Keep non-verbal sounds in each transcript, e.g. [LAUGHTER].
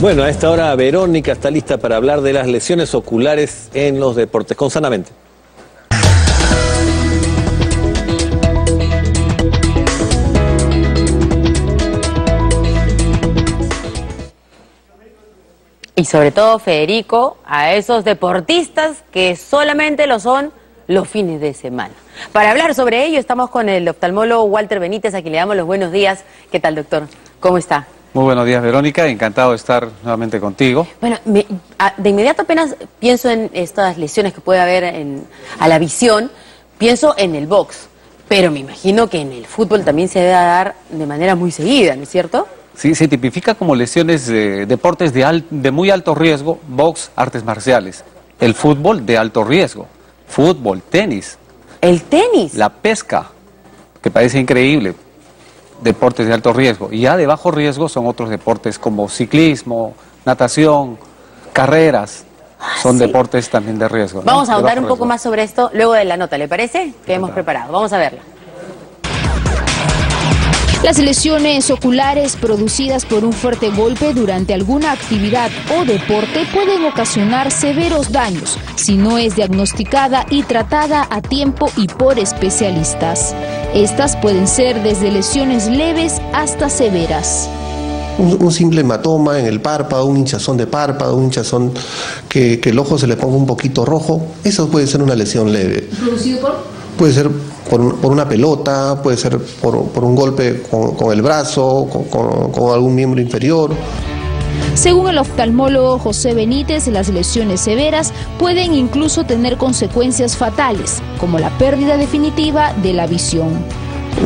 Bueno, a esta hora Verónica está lista para hablar de las lesiones oculares en los deportes. Con Sanamente. Y sobre todo, Federico, a esos deportistas que solamente lo son los fines de semana. Para hablar sobre ello, estamos con el oftalmólogo Walter Benítez, a quien le damos los buenos días. ¿Qué tal, doctor? ¿Cómo está? Muy buenos días, Verónica. Encantado de estar nuevamente contigo. Bueno, de inmediato apenas pienso en estas lesiones que puede haber a la visión, pienso en el box, pero me imagino que en el fútbol también se debe dar de manera muy seguida, ¿no es cierto? Sí, se tipifica como lesiones de deportes de, de muy alto riesgo, box, artes marciales. El fútbol de alto riesgo, fútbol, tenis. ¿El tenis? La pesca, que parece increíble, deportes de alto riesgo. Y ya de bajo riesgo son otros deportes como ciclismo, natación, carreras. Ah, son deportes también de riesgo. Vamos a ahondar un poco más sobre esto luego de la nota, ¿le parece? Que hemos preparado. Vamos a verla. Las lesiones oculares producidas por un fuerte golpe durante alguna actividad o deporte pueden ocasionar severos daños si no es diagnosticada y tratada a tiempo y por especialistas. Estas pueden ser desde lesiones leves hasta severas. Un, simple hematoma en el párpado, un hinchazón de párpado, un hinchazón que, el ojo se le ponga un poquito rojo, eso puede ser una lesión leve. ¿Producido por? Puede ser por, una pelota, puede ser por, un golpe con, el brazo, con, algún miembro inferior. Según el oftalmólogo José Benítez, las lesiones severas pueden incluso tener consecuencias fatales, como la pérdida definitiva de la visión.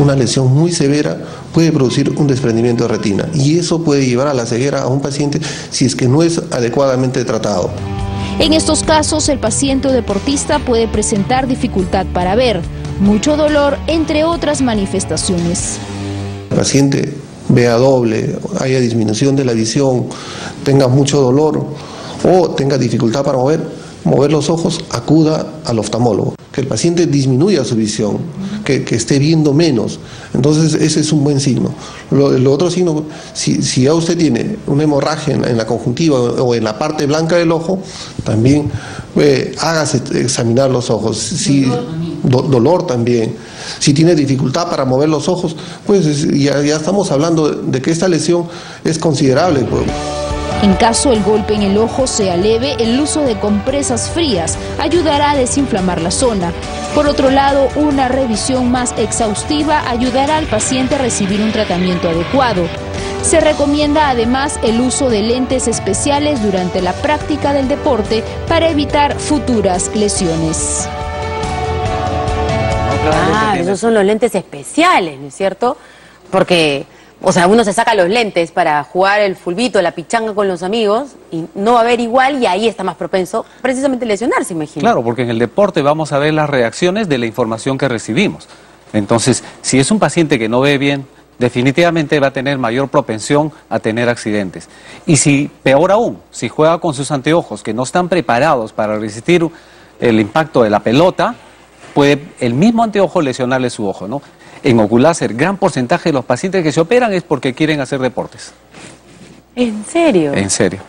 Una lesión muy severa puede producir un desprendimiento de retina y eso puede llevar a la ceguera a un paciente si es que no es adecuadamente tratado. En estos casos, el paciente o deportista puede presentar dificultad para ver, mucho dolor, entre otras manifestaciones. El paciente vea doble, haya disminución de la visión, tenga mucho dolor o tenga dificultad para mover, mover los ojos, acuda al oftalmólogo. Que el paciente disminuya su visión, que, esté viendo menos. Entonces ese es un buen signo. Lo, otro signo, si, ya usted tiene una hemorragia en, la conjuntiva o en la parte blanca del ojo, también eh, hágase examinar los ojos. Si, dolor también. Si tiene dificultad para mover los ojos, pues ya, estamos hablando de, que esta lesión es considerable. Pues. En caso el golpe en el ojo sea leve, el uso de compresas frías ayudará a desinflamar la zona. Por otro lado, una revisión más exhaustiva ayudará al paciente a recibir un tratamiento adecuado. Se recomienda además el uso de lentes especiales durante la práctica del deporte para evitar futuras lesiones. Ah, esos son los lentes especiales, ¿no es cierto? Porque, o sea, uno se saca los lentes para jugar el fulbito, la pichanga con los amigos y no va a ver igual y ahí está más propenso precisamente lesionarse, imagino. Claro, porque en el deporte vamos a ver las reacciones de la información que recibimos. Entonces, si es un paciente que no ve bien, definitivamente va a tener mayor propensión a tener accidentes. Y si, peor aún, si juega con sus anteojos que no están preparados para resistir el impacto de la pelota, puede el mismo anteojo lesionarle su ojo, ¿no? En oculáser, gran porcentaje de los pacientes que se operan es porque quieren hacer deportes. ¿En serio? En serio.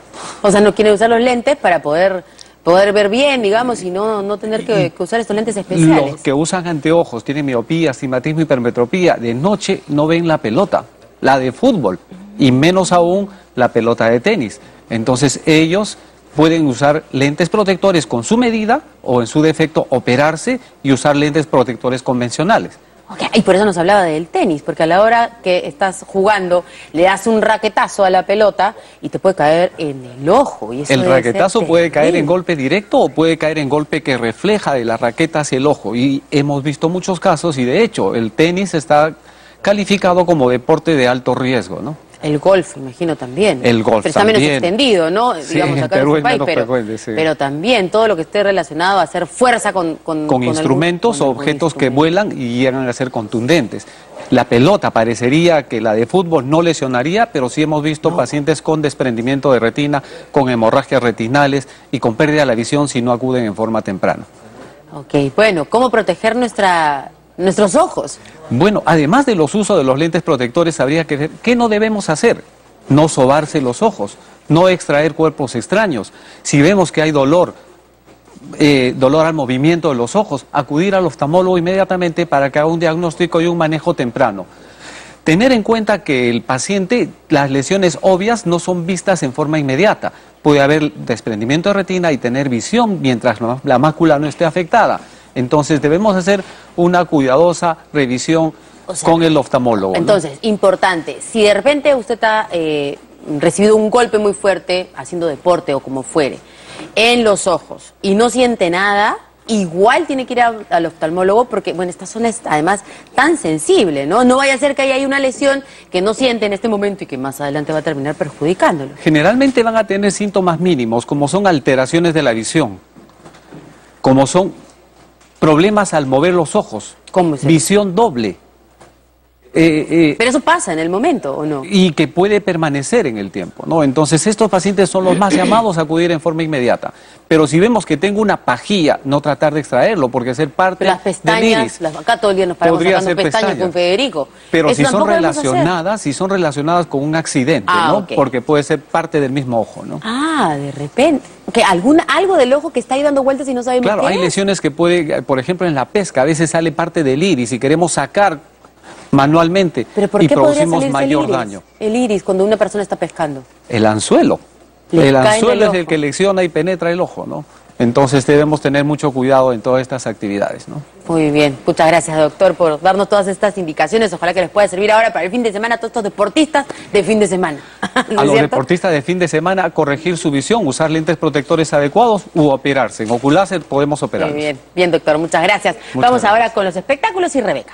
O sea, no quieren usar los lentes para poder poder ver bien, digamos, y no, no tener que, usar estos lentes especiales. Los que usan anteojos, tienen miopía, astigmatismo, hipermetropía, de noche no ven la pelota, la de fútbol, y menos aún la pelota de tenis. Entonces ellos pueden usar lentes protectores con su medida o en su defecto operarse y usar lentes protectores convencionales. Okay. Y por eso nos hablaba del tenis, porque a la hora que estás jugando le das un raquetazo a la pelota y te puede caer en el ojo. Y el raquetazo puede caer en golpe directo o puede caer en golpe que refleja de la raqueta hacia el ojo. Y hemos visto muchos casos y de hecho el tenis está calificado como deporte de alto riesgo, ¿no? El golf, imagino también. El golf pero está menos extendido, ¿no? Digamos, acá en, país, pero, pero, también todo lo que esté relacionado a hacer fuerza con... Con, con, instrumentos o objetos que vuelan y llegan a ser contundentes. La pelota parecería que la de fútbol no lesionaría, pero sí hemos visto pacientes con desprendimiento de retina, con hemorragias retinales y con pérdida de la visión si no acuden en forma temprana. Ok, bueno, ¿cómo proteger nuestra nuestros ojos. Bueno, además de los usos de los lentes protectores, habría que ver qué no debemos hacer. no sobarse los ojos, no extraer cuerpos extraños. Si vemos que hay dolor, eh, dolor al movimiento de los ojos, acudir al oftalmólogo inmediatamente para que haga un diagnóstico y un manejo temprano. Tener en cuenta que el paciente, las lesiones obvias no son vistas en forma inmediata. Puede haber desprendimiento de retina y tener visión mientras la mácula no esté afectada. Entonces debemos hacer una cuidadosa revisión con el oftalmólogo. Entonces, importante, si de repente usted ha eh, recibido un golpe muy fuerte haciendo deporte o como fuere, en los ojos y no siente nada, igual tiene que ir al oftalmólogo porque, bueno, esta zona es además tan sensible, ¿no? No vaya a ser que haya una lesión que no siente en este momento y que más adelante va a terminar perjudicándolo. Generalmente van a tener síntomas mínimos, como son alteraciones de la visión, como son problemas al mover los ojos, visión doble eh, eh, Pero eso pasa en el momento, ¿o no? Y que puede permanecer en el tiempo, ¿no? Entonces estos pacientes son los más [CLEARS THROAT] llamados a acudir en forma inmediata. Pero si vemos que tengo una pajilla, no tratar de extraerlo, porque ser parte las pestañas, las, acá todo el día nos paramos sacando pestañas, con Federico. Pero si son relacionadas, si son relacionadas con un accidente, ah, ¿no? Porque puede ser parte del mismo ojo, ¿no? Ah, de repente. Que alguna, algo del ojo que está ahí dando vueltas y no sabemos Claro, hay lesiones que puede, por ejemplo, en la pesca, a veces sale parte del iris y queremos sacar manualmente y producimos mayor daño. El iris cuando una persona está pescando. El anzuelo. el anzuelo es el que lecciona y penetra el ojo, ¿no? Entonces debemos tener mucho cuidado en todas estas actividades, ¿no? Muy bien, muchas gracias doctor por darnos todas estas indicaciones. Ojalá que les pueda servir ahora para el fin de semana a todos estos deportistas de fin de semana. [LAUGHS] A los deportistas de fin de semana corregir su visión, usar lentes protectores adecuados u operarse. En ocularse podemos operar. Bien, doctor, muchas gracias. Vamos ahora con los espectáculos y Rebeca.